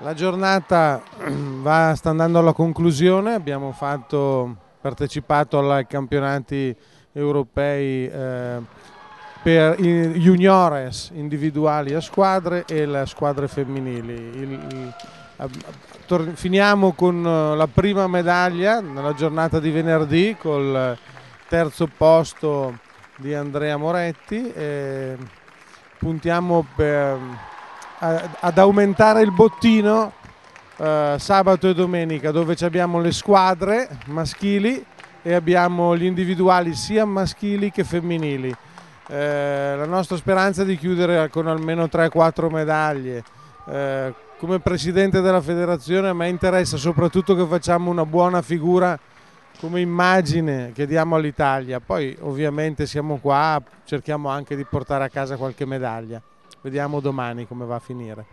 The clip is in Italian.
La giornata va, sta andando alla conclusione, abbiamo fatto, partecipato ai campionati europei eh, per juniores individuali a squadre e le squadre femminili. Il, il, finiamo con eh, la prima medaglia nella giornata di venerdì col terzo posto di Andrea Moretti. puntiamo per ad aumentare il bottino eh, sabato e domenica dove abbiamo le squadre maschili e abbiamo gli individuali sia maschili che femminili. Eh, la nostra speranza è di chiudere con almeno 3-4 medaglie. Eh, come presidente della federazione a me interessa soprattutto che facciamo una buona figura come immagine che diamo all'Italia. Poi ovviamente siamo qua, cerchiamo anche di portare a casa qualche medaglia. Vediamo domani come va a finire.